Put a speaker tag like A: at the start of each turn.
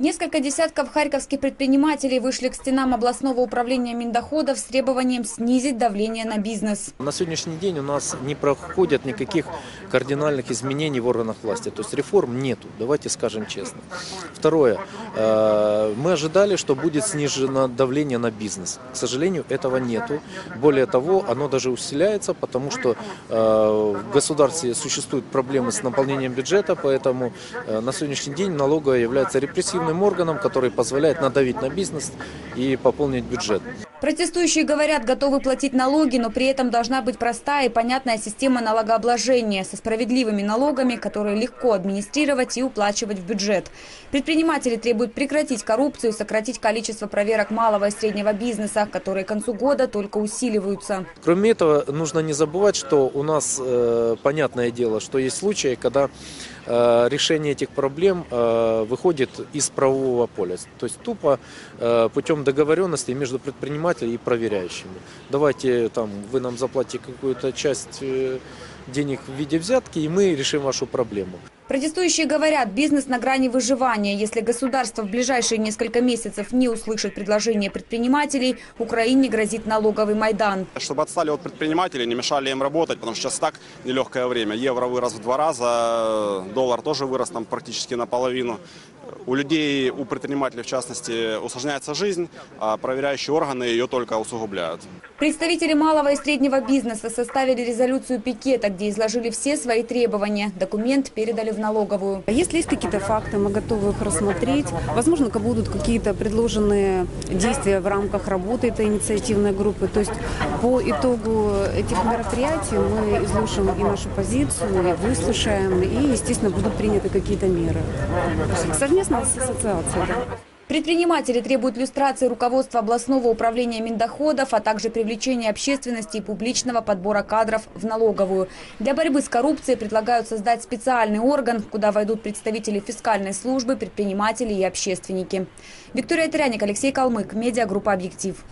A: Несколько десятков харьковских предпринимателей вышли к стенам областного управления Миндоходов с требованием снизить давление на бизнес.
B: На сегодняшний день у нас не проходят никаких кардинальных изменений в органах власти. То есть реформ нету, давайте скажем честно. Второе. э, Мы ожидали, что будет снижено давление на бизнес. К сожалению, этого нету. Более того, оно даже усиляется, потому что э, в государстве существуют проблемы с наполнением бюджета, поэтому э, на сегодняшний день налоговая является репрессивным органом, который позволяет надавить на бизнес и пополнить бюджет.
A: Протестующие говорят, готовы платить налоги, но при этом должна быть простая и понятная система налогообложения со справедливыми налогами, которые легко администрировать и уплачивать в бюджет. Предприниматели требуют прекратить коррупцию сократить количество проверок малого и среднего бизнеса, которые к концу года только усиливаются.
B: Кроме этого, нужно не забывать, что у нас, э, понятное дело, что есть случаи, когда решение этих проблем э, выходит из правового поля. То есть тупо э, путем договоренности между предпринимателем и проверяющими. Давайте там вы нам заплатите какую-то часть э, денег в виде взятки, и мы решим вашу проблему.
A: Протестующие говорят, бизнес на грани выживания. Если государство в ближайшие несколько месяцев не услышит предложения предпринимателей, Украине грозит налоговый Майдан.
C: Чтобы отстали от предпринимателей, не мешали им работать, потому что сейчас так нелегкое время. Евро вырос в два раза, доллар тоже вырос там практически наполовину. У людей, у предпринимателей в частности, усложняется жизнь, а проверяющие органы ее только усугубляют.
A: Представители малого и среднего бизнеса составили резолюцию пикета, где изложили все свои требования. Документ передали в налоговую.
D: Если есть какие-то факты, мы готовы их рассмотреть. Возможно, будут какие-то предложенные действия в рамках работы этой инициативной группы. То есть по итогу этих мероприятий мы изложим и нашу позицию, и выслушаем, и, естественно, будут приняты какие-то меры. Совместно с ассоциацией.
A: Предприниматели требуют люстрации руководства областного управления Миндоходов, а также привлечения общественности и публичного подбора кадров в налоговую. Для борьбы с коррупцией предлагают создать специальный орган, куда войдут представители фискальной службы, предприниматели и общественники. Виктория Тряник, Алексей Калмык, медиагруппа «Объектив».